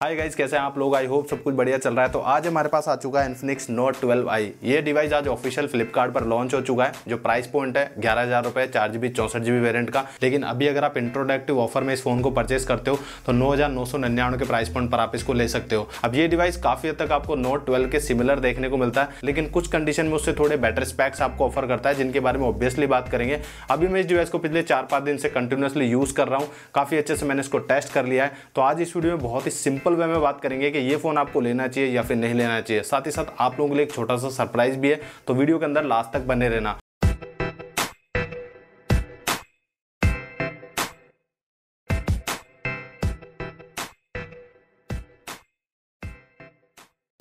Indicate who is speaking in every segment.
Speaker 1: हाय guys कैसे हैं आप लोग? आई होप सब कुछ बढ़िया चल रहा है। तो आज हमारे पास आ चुका है इन्फिनिक्स नोट 12 आई ये डिवाइस आज ऑफिशियल फ्लिपकार्ट पर लॉन्च हो चुका है, जो प्राइस पॉइंट है ग्यारह हज़ार रुपये चार जी बी चौसठ जी बी वेरियंट का। लेकिन अभी अगर आप इंट्रोडक्टिव ऑफ़र में इस फ़ोन को परचेस करते हो तो नौ हज़ार नौ सौ निन्यानवे के प्राइस पॉइंट पर आप इसको ले सकते हो। अब ये डिवाइस काफ़ी हद तक आपको नोट ट्वेल्व के सिमिलर देखने को मिलता है, लेकिन कुछ कंडीशन में उससे थोड़े बेटर स्पैक्स आपको ऑफ़र करता है, जिनके बारे में ऑब्वियसली बात करेंगे। अभी मैं इस डिवाइस को पिछले चार पाँच दिन से कंटिन्यूसली यूज़ कर रहा हूँ। काफ़ी अच्छे से मैंने इसको टेस्ट कर लिया है। तो आज इस वीडियो में बहुत ही सिंपल वे में बात करेंगे कि ये फ़ोन आपको लेना चाहिए या फिर नहीं लेना चाहिए। साथ ही साथ आप लोगों के लिए एक छोटा सा सरप्राइज़ भी है तो वीडियो के अंदर लास्ट तक बने रहना।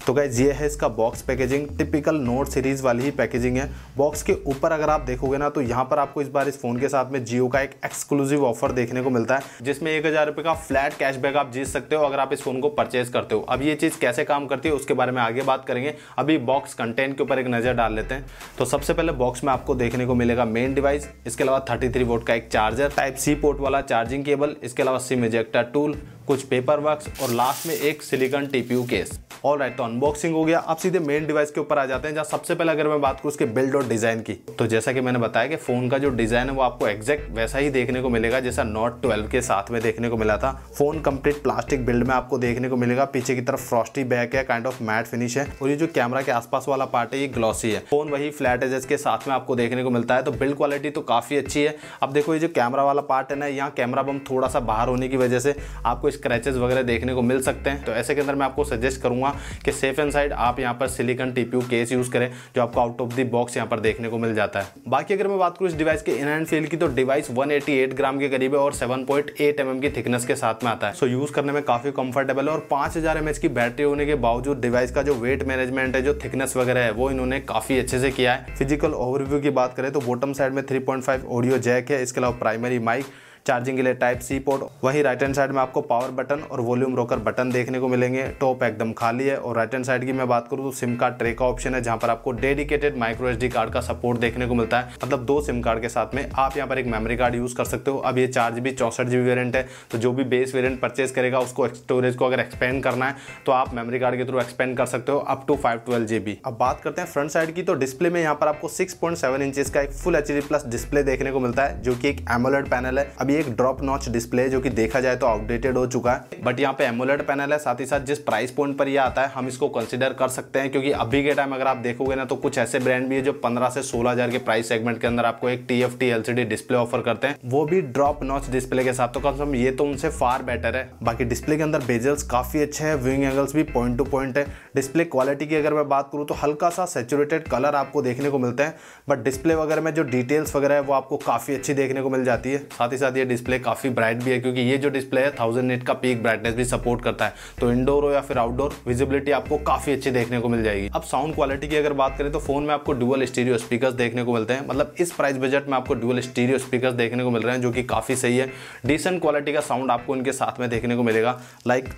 Speaker 1: तो गाइज़ ये है इसका box packaging typical note series वाली ही पैकेजिंग है। बॉक्स के ऊपर अगर आप देखोगे ना तो यहाँ पर आपको इस बार इस फ़ोन के साथ में जियो का एक एक्सक्लूसिव ऑफ़र देखने को मिलता है, जिसमें एक हज़ार रुपए का फ्लैट कैशबैक आप जीत सकते हो अगर आप इस फ़ोन को परचेज करते हो। अब ये चीज़ कैसे काम करती है, उसके बारे में आगे बात करेंगे। अभी बॉक्स कंटेंट के ऊपर एक नज़र डाल लेते हैं। तो सबसे पहले बॉक्स में आपको देखने को मिलेगा मेन डिवाइस इसके अलावा थर्टी थ्री वोट का एक चार्जर टाइप सी पोर्ट वाला चार्जिंग केबल इसके अलावा सिम इजेक्टर टूल कुछ पेपर वर्क और लास्ट में एक silicone TPU case all right तो अनबॉक्सिंग हो गया। अब सीधे मेन डिवाइस के ऊपर आ जाते हैं, जहाँ सबसे पहले अगर मैं बात करूँ उसके बिल्ड और डिज़ाइन की तो जैसा कि मैंने बताया कि फ़ोन का जो डिज़ाइन है वो आपको एक्जैक्ट वैसा ही देखने को मिलेगा जैसा नोट ट्वेल्व के साथ में देखने को मिला था। फ़ोन कंप्लीट प्लास्टिक बिल्ड में आपको देखने को मिलेगा। पीछे की तरफ़ फ्रॉस्टी बैक है काइंड ऑफ़ मैट फिनिश है। और ये जो कैमरा के आसपास वाला पार्ट है, ये ग्लॉसी है। फ़ोन वही फ्लैट एजेस के साथ में आपको देखने को मिलता है। तो बिल्ड क्वालिटी तो काफ़ी अच्छी है। अब देखो ये जो कैमरा वाला पार्ट है ना, यहाँ कैमरा बम थोड़ा सा बाहर होने की वजह से आपको स्क्रैचेस वगैरह देखने को मिल सकते हैं। तो ऐसे के अंदर मैं आपको सजेस्ट करूँगा कि सेफ़ एंड साइड आप यहाँ पर सिलिकन टीपीयू केस यूज़ करें, जो आपको आउट ऑफ़ द बॉक्स यहाँ पर देखने को मिल जाता है। बाकी अगर मैं बात करूँ इस डिवाइस के इन एंड फील की तो डिवाइस 188 ग्राम के करीब है और 7.8 एम की थिकनेस के साथ में आता है। सो यूज़ करने में काफ़ी कंफर्टेबल है और 5000 हज़ार की बैटरी होने के बावजूद डिवाइस का जो वेट मैनेजमेंट है, जो थिकनेस वगैरह है, वो इन्होंने काफ़ी अच्छे से किया है। फ़िज़िकल ओवरव्यू की बात करें तो बॉटम साइड में थ्री ऑडियो जैक है, इसके अलावा प्राइमरी माइक चार्जिंग के लिए टाइप सी पोर्ट, वही राइट हैंड साइड में आपको पावर बटन और वॉल्यूम रोकर बटन देखने को मिलेंगे। टॉप एकदम खाली है और राइट हैंड साइड की मैं बात करूँ तो सिम कार्ड ट्रे का ऑप्शन है, जहाँ पर आपको डेडिकेटेड माइक्रो एस कार्ड का सपोर्ट देखने को मिलता है। मतलब दो सिम कार्ड के साथ में आप यहाँ पर एक मेमोरी कार्ड यूज़ कर सकते हो। अब ये चार जीबी चौसठ जीबी वेरियंट है तो जो भी बेस वेरियंट परचेज करेगा, उसको स्टोरेज को अगर एक्सपेंड करना है तो आप मेमोरी कार्ड के थ्रू एक्सपेंड कर सकते हो up to five twelve GB अब बात करते हैं फ्रंट साइड की तो डिस्प्ले में यहाँ पर आपको सिक्स पॉइंट सेवन इंचेस का एक फुल एचडी प्लस डिस्प्ले देखने को मिलता है, जो कि एक एमोलेड पैनल है। अभी एक ड्रॉप नॉच डिस्प्ले जो कि देखा जाए तो आउटडेटेड हो चुका है। बट यहाँ पे एमोलेड पैनल है, साथ ही साथ जिस प्राइस पॉइंट पर ये आता है, हम इसको कंसिडर कर सकते हैं, क्योंकि अभी के टाइम अगर आप देखोगे ना तो कुछ ऐसे ब्रांड भी है जो पंद्रह से सोलह हज़ार के प्राइस सेगमेंट के अंदर आपको एक T F T LCD display offer करते हैं। वो भी ड्रॉप नॉच डिस्प्ले के साथ तो कम से कम ये तो उनसे फार बेटर है। बाकी डिस्प्ले के अंदर बेजल्स काफ़ी अच्छे हैं व्यूइंग एंगल्स भी पॉइंट टू पॉइंट है। डिस्प्ले क्वालिटी की अगर मैं बात करूँ तो हल्का सा सेचुरेटेड कलर आपको देखने को मिलते हैं। बट डिस्प्ले वगैरह में जो डिटेल्स वगैरह है, वो आपको काफ़ी अच्छी देखने को मिल जाती है। साथ ही साथ ये डिस्प्ले काफ़ी ब्राइट भी है, क्योंकि ये जो डिस्प्ले है थाउज़ेंड नेट का पीक ब्राइटनेस भी सपोर्ट करता है। तो इंडोर हो या फिर आउटडोर विजिबिलिटी आपको काफ़ी अच्छी देखने को मिल जाएगी। अब साउंड क्वालिटी की अगर बात करें तो फ़ोन में आपको डुअल स्टीरियो स्पीकर देखने को मिलते हैं। मतलब इस प्राइस बजट में आपको डुअल स्टीरियो स्पीकर देखने को मिल रहे हैं, जो कि काफ़ी सही है। डिसेंट क्वालिटी का साउंड आपको इनके साथ में देखने को मिलेगा। लाइक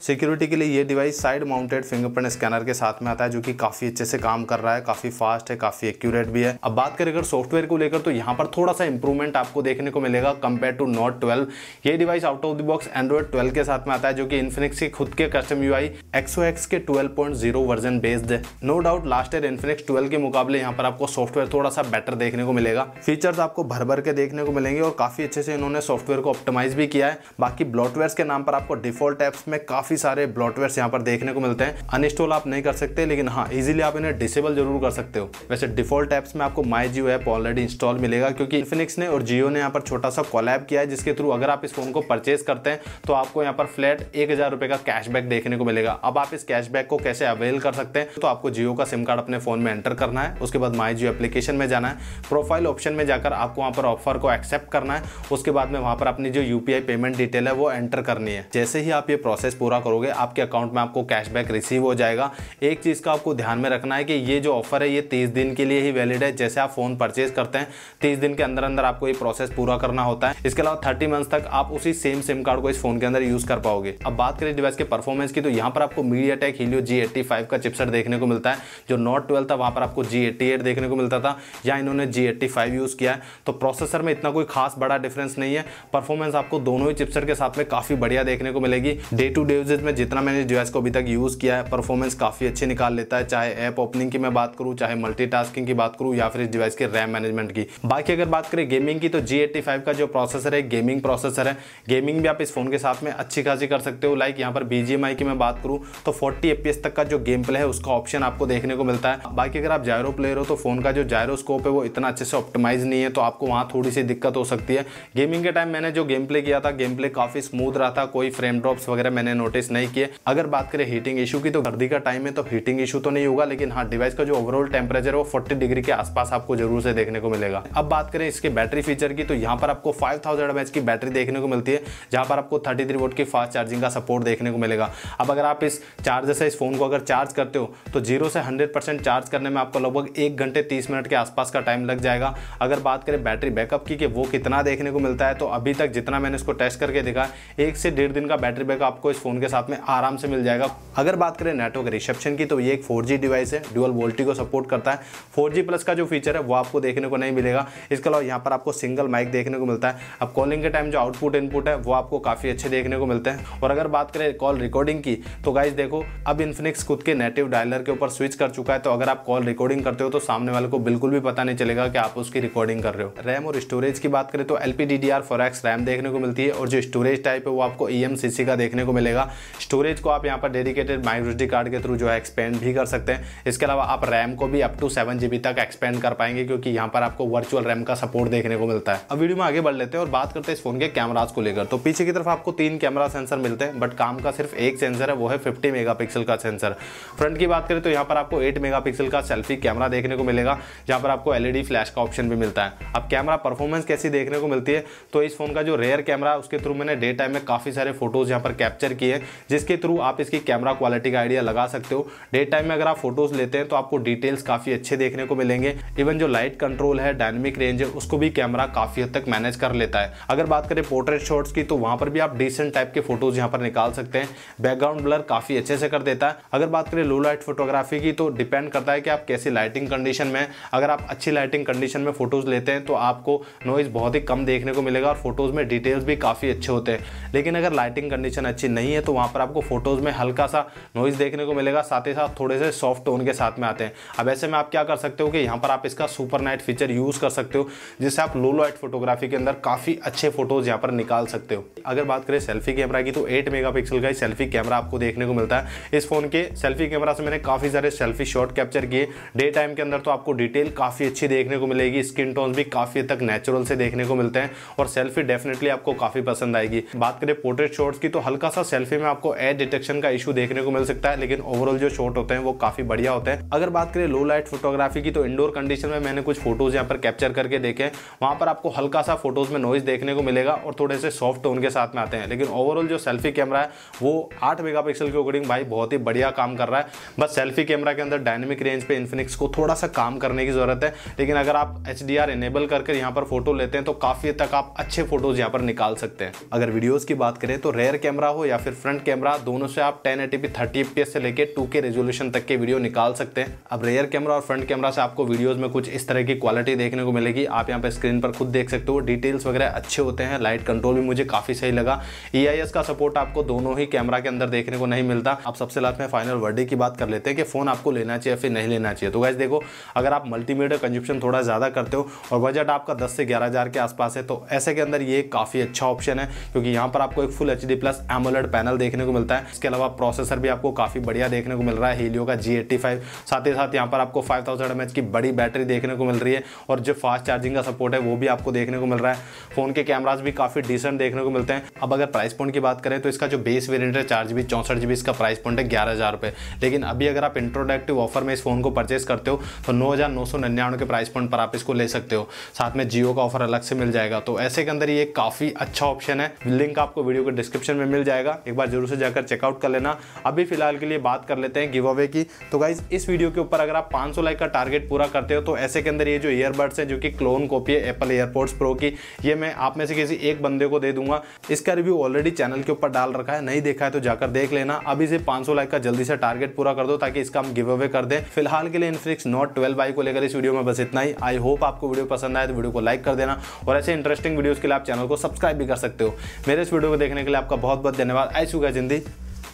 Speaker 1: सिक्योरिटी के लिए ये device side mounted fingerprint scanner के साथ में आता है, जो कि काफ़ी अच्छे से काम कर रहा है, काफ़ी फास्ट है, काफ़ी एक्यूरेट भी है। अब बात करें अगर सॉफ्टवेयर को लेकर तो यहाँ पर थोड़ा सा इंप्रूवमेंट आपको देखने को मिलेगा कंपेयर टू नोट ट्वेल्व ये device out of the box Android twelve के साथ में आता है, जो कि इन्फिनिक्स के खुद के कस्टम यू आई के ट्वेल्व वर्जन बेस्ड है। No doubt last year Infinix twelve के मुकाबले यहाँ पर आपको सॉफ्टवेयर थोड़ा सा बेटर देखने को मिलेगा। फीचर्स आपको भर भर के देखने को मिलेंगे और काफ़ी अच्छे से इन्होंने सॉफ्टवेयर को ऑप्टिमाइज भी किया है। बाकी ब्लॉटवेयर के नाम पर आपको डिफ़ॉल्ट एप्स में काफ़ी सारे ब्लॉटवेयर यहाँ पर देखने को मिलते हैं। अनइंस्टॉल आप नहीं कर सकते, लेकिन हाँ इजीली आप इन्हें डिसेबल ज़रूर कर सकते हो। वैसे डिफ़ॉल्ट एप्स में आपको my Jio app already install मिलेगा, क्योंकि इन्फिनिक्स ने और जियो ने यहाँ पर छोटा सा कॉलैब किया है, जिसके थ्रू अगर आप इस फ़ोन को परचेज करते हैं तो आपको यहाँ पर फ्लैट एक हज़ार रुपए का कैशबैक देखने को मिलेगा। अब आप इस कैशबैक को कैसे अवेल कर सकते हैं तो आपको जियो का सिम कार्ड अपने फ़ोन में एंटर करना है, उसके बाद माई जियो एप्लीकेशन में जाना है। प्रोफ़ाइल ऑप्शन में जाकर आपको वहाँ पर ऑफ़र को एक्सेप्ट करना है, उसके बाद में वहाँ पर अपनी जो यूपीआई पेमेंट डिटेल है, वो एंटर करनी है। जैसे ही आप ये प्रोसेस पूरा करोगे, आपके अकाउंट में आपको कैशबैक रिसीव हो जाएगा। एक चीज़ का आपको ध्यान में रखना है कि ये जो ऑफ़र है, ये तीस दिन के लिए ही वैलिड है। जैसे आप फ़ोन परचेज करते हैं, तीस दिन के अंदर अंदर आपको ये प्रोसेस पूरा करना होता है। इसके अलावा थर्टी मंथ तक आप उसी सेम सिम कार्ड को इस फ़ोन के अंदर यूज़ कर पाओगे। अब बात करें डिवाइस के परफॉर्मेंस की तो यहाँ पर आपको मीडिया टेक हीलियो जी का चिपसेट देखने को मिलता है, जो नॉट ट्वेल्व था, वहाँ पर आपको जी देखने को मिलता था, या इन्होंने जी यूज़ किया है। तो प्रोसेसर में इतना कोई खास बड़ा डिफरेंस नहीं है। परफॉर्मेंस आपको दोनों ही चिपसेट के साथ में काफ़ी बढ़िया देखने को मिलेगी। डे टू डे में जितना मैंने डिवाइस को अभी तक यूज़ किया है परफॉर्मेंस काफ़ी अच्छी निकाल लेता है, चाहे ऐप ओपनिंग की मैं बात करूँ, चाहे मल्टीटास्किंग की बात करूँ, या फिर इस डिवाइस के रैम मैनेजमेंट की। बाकी अगर बात करें गेमिंग की तो जी का जो प्रोसेसर है गेमिंग प्रोसेसर है। गेमिंग भी आप इस फ़ोन के साथ में अच्छी खासी कर सकते हो। लाइक यहाँ पर बीजीएमआई की मैं बात करूँ तो फोर्टी एपीएस तक का जो गेम प्ले है, उसका ऑप्शन आपको देखने को मिलता है। बाकी अगर आप जायरो प्लेयर हो तो फ़ोन का जो जायरोस्कोप है, वो इतना अच्छे से ऑप्टिमाइज नहीं है तो आपको वहाँ थोड़ी सी दिक्कत हो सकती है। गेमिंग के टाइम मैंने जो गेम प्ले किया था गेम प्ले काफ़ी स्मूथ रहा था। कोई फ्रेम ड्रॉप्स वगैरह मैंने नोटिस नहीं किए। अगर बात करें हीटिंग इशू की तो सर्दी का टाइम है तो हीटिंग इशू तो नहीं होगा, लेकिन हाँ डिवाइस का जो ओवरऑल टेम्परेचर है, वो फोर्टी डिग्री के आसपास आपको ज़रूर से देखने को मिलेगा। अब बात करें इसके बैटरी फीचर की तो यहाँ पर आपको फाइव थाउज़ेंड की बैटरी देखने को मिलती है, जहाँ पर आपको थर्टी थ्री वोट की फास्ट चार्जिंग का सपोर्ट देखने को मिलेगा। अब अगर आप इस चार्जर से इस फ़ोन को अगर चार्ज करते हो तो ज़ीरो से हंड्रेड परसेंट चार्ज करने में आपको लगभग एक घंटे तीस मिनट के आसपास का टाइम लग जाएगा। अगर बात करें बैटरी बैकअप की, कि वो कितना देखने को मिलता है तो अभी तक जितना मैंने इसको टेस्ट करके देखा, एक से डेढ़ दिन का बैटरी बैकअप आपको इस फ़ोन के साथ में आराम से मिल जाएगा। अगर बात करें नेटवर्क रिसेप्शन की तो ये एक फोर डिवाइस है ड्यूअल वोल्टी को सपोर्ट करता है। फोर प्लस का जो फीचर है, वो आपको देखने को नहीं मिलेगा। इसके अलावा यहाँ पर आपको सिंगल माइक देखने को मिलता है। अब कॉलिंग के टाइम जो आउटपुट इनपुट है, वो आपको काफ़ी अच्छे देखने को मिलते हैं। और अगर बात करें कॉल रिकॉर्डिंग की तो गाइज़ देखो, अब इन्फिनिक्स खुद के नेटिव डायलर के ऊपर स्विच कर चुका है। तो अगर आप कॉल रिकॉर्डिंग करते हो तो सामने वाले को बिल्कुल भी पता नहीं चलेगा कि आप उसकी रिकॉर्डिंग कर रहे हो। रैम और स्टोरेज की बात करें तो L P D D R four X RAM देखने को मिलती है। और जो स्टोरेज टाइप है, वो आपको ई एम सी सी का देखने को मिलेगा। स्टोरेज को आप यहाँ पर डेडिकेटेड माइक्रोसडी कार्ड के थ्रू जो है एक्सपेंड भी कर सकते हैं। इसके अलावा आप रैम को भी अप टू सेवन जीबी तक एक्सपेंड कर पाएँगे क्योंकि यहाँ पर आपको वर्चुअल रैम का सपोर्ट देखने को मिलता है। अब वीडियो में आगे बढ़ लेते हैं और बात करते हैं इस फ़ोन के कैमराज को लेकर। तो पीछे की तरफ़ आपको तीन कैमरा सेंसर मिलते हैं बट काम का सिर्फ़ एक सेंसर है, वो है फिफ्टी मेगा का सेंसर फ्रंट की बात करें तो यहाँ पर आपको एट मेगा का सेल्फी कैमरा देखने को मिलेगा, जहाँ पर आपको एलईडी फ्लैश का ऑप्शन भी मिलता है। अब कैमरा परफॉर्मेंस कैसी देखने को मिलती है? तो इस फ़ोन का जो रेयर कैमरा उसके थ्रू मैंने डे टाइम में काफ़ी सारे फ़ोटोज़ यहाँ पर कैप्चर किए जिसके थ्रू आप इसकी कैमरा क्वालिटी का आइडिया लगा सकते हो। डे टाइम में अगर आप फ़ोटोज़ लेते हैं तो आपको डिटेल्स काफ़ी अच्छे देखने को मिलेंगे। इवन जो लाइट कंट्रोल है डायनेमिक रेंज है, उसको भी कैमरा काफ़ी हद तक मैनेज कर लेता है। अगर बात करें पोर्ट्रेट शॉट्स की तो वहाँ पर भी आप डिसेंट टाइप के फ़ोटोज़ यहाँ पर निकाल सकते हैं। बैकग्राउंड ब्लर काफ़ी अच्छे से कर देता है। अगर बात करें लो लाइट फोटोग्राफी की तो डिपेंड करता है कि आप कैसी लाइटिंग कंडीशन में अगर आप अच्छी लाइटिंग कंडीशन में फ़ोटोज़ लेते हैं तो आपको नॉइज़ बहुत ही कम देखने को मिलेगा और फ़ोटोज़ में डिटेल्स भी काफ़ी अच्छे होते हैं। लेकिन अगर लाइटिंग कंडीशन अच्छी नहीं है तो वहाँ पर आपको फ़ोटोज़ में हल्का सा नॉइज़ देखने को मिलेगा, साथ ही साथ थोड़े से सॉफ्ट टोन के साथ में आते हैं। अब ऐसे में आप क्या कर सकते हो कि यहाँ पर आप इसका सुपर नाइट फीचर यूज़ कर सकते हो, जिससे आप लो लाइट फोटोग्राफी के अंदर काफ़ी अच्छे फ़ोटोज़ यहाँ पर निकाल सकते हो। अगर बात करें सेल्फी कैमरा की तो 8 मेगापिक्सल का ही सेल्फी कैमरा आपको देखने को मिलता है। इस फ़ोन के सेल्फी कैमरा से मैंने काफ़ी सारे सेल्फी शॉट कैप्चर किए। डे टाइम के अंदर तो आपको डिटेल काफ़ी अच्छी देखने को मिलेगी स्किन टोन भी काफ़ी तक नेचुरल से देखने को मिलते हैं, और सेल्फी डेफिनेटली आपको काफ़ी पसंद आएगी। बात करें पोर्ट्रेट शॉट्स की तो हल्का सा सेल्फी में आपको एड डिटेक्शन का इशू देखने को मिल सकता है, लेकिन ओवरऑल जो शॉट होते हैं वो काफ़ी बढ़िया होते हैं। अगर बात करें लो लाइट फोटोग्राफी की तो इंडोर कंडीशन में मैंने कुछ फ़ोटोज़ यहाँ पर कैप्चर करके देखे वहाँ पर आपको हल्का सा फ़ोटोज़ में नॉइज़ देखने को मिलेगा और थोड़े से सॉफ्ट टोन के साथ में आते हैं। लेकिन ओवरऑल जो सेल्फी कैमरा है, वो आठ मेगा के अकॉर्डिंग भाई बहुत ही बढ़िया काम कर रहा है। बस सेल्फी कैमरा के अंदर डायनेमिक रेंज पे इन्फिनिक्स को थोड़ा सा काम करने की ज़रूरत है। लेकिन अगर आप एच इनेबल करके यहाँ पर फ़ोटो लेते हैं तो काफ़ी तक आप अच्छे फ़ोटोज़ यहाँ पर निकाल सकते हैं। अगर वीडियोज़ की बात करें तो रेयर कैमरा हो या फिर फ्रंट कैमरा दोनों से आप टेन एटी थर्टी से लेकर टू के रेजोल्यूशन तक के वीडियो निकाल सकते हैं। अब रेयर कैमरा और फ्रंट कैमरा से आपको वीडियोज़ में कुछ इस तरह की क्वालिटी देखने को मिलेगी। आप यहाँ पे स्क्रीन पर खुद देख सकते हो। डिटेल्स वगैरह अच्छे होते हैं। लाइट कंट्रोल भी मुझे काफ़ी सही लगा। ई e का सपोर्ट आपको दोनों ही कैमरा के अंदर देखने को नहीं मिलता। आप सबसे लास्ट में फाइनल वर्डे की बात कर लेते हैं कि फ़ोन आपको लेना चाहिए फिर नहीं लेना चाहिए। तो गैस देखो, अगर आप मल्टीमीडिया कंजप्शन थोड़ा ज़्यादा करते हो और बजट आपका दस से ग्यारह के आसपास है तो ऐसे के अंदर ये काफ़ी अच्छा ऑप्शन है, क्योंकि यहाँ पर आपको एक full H D plus AMOLED panel देखने को मिलता है। इसके अलावा प्रोसेसर भी आपको काफ़ी बढ़िया देखने को मिल रहा है। हीलियो का जी एट्टी फाइव साथ ही साथ यहाँ पर आपको फाइव थाउज़ेंड एम एच की बड़ी बैटरी देखने को मिल रही है और जो फास्ट चार्जिंग का सपोर्ट है, वो भी आपको देखने को मिल रहा है। फ़ोन के कैमराज भी काफ़ी डिसेंट देखने को मिलते हैं। अब अगर प्राइस पॉइंट की बात करें तो इसका जो बेस वेरियंट है चार जीबी चौसठ जीबी इसका प्राइस पॉइंट है ग्यारह हज़ार रुपये लेकिन अभी अगर आप इंट्रोडक्टिव ऑफ़र में इस फ़ोन को परचेस करते हो तो नौ हज़ार नौ सौ निन्यानवे के प्राइस पॉइंट पर आप इसको ले सकते हो। साथ में जियो का ऑफ़र अलग से मिल जाएगा। तो ऐसे के अंदर ये काफ़ी अच्छा ऑप्शन है। लिंक आपको वीडियो के डिस्क्रिप्शन में मिल जाएगा। एक बार ज़रूर से जाकर चेकआउट कर लेना। अभी फ़िलहाल के लिए बात कर लेते हैं गिव अवे की। तो गाइज़ इस वीडियो के ऊपर अगर आप 500 लाइक का टारगेट पूरा करते हो तो ऐसे के अंदर ये जो ईयरबड्स है, जो कि क्लोन कॉपी है एप्पल एयरपोर्ट्स प्रो की, ये मैं आप में से किसी एक बंदे को दे दूँगा। इसका रिव्यू ऑलरेडी चैनल के ऊपर डाल रखा है। नहीं देखा है तो जाकर देख लेना। अभी से 500 लाइक का जल्दी से टारगेट पूरा कर दो, ताकि इसका हम गिव अवे कर दें। फ़िलहाल के लिए इनफ्लिक्स नोट ट्वेल्व आई को लेकर इस वीडियो में बस इतना ही। आई होप आपको वीडियो पसंद आए तो वीडियो को लाइक कर देना। और ऐसे इंटरेस्टिंग वीडियोस के लिए आप चैनल को सब्सक्राइब भी कर सकते हो। मेरे इस वीडियो को देखने के लिए आपका बहुत बहुत धन्यवाद आई सुगा जिंदी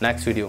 Speaker 1: नेक्स्ट वीडियो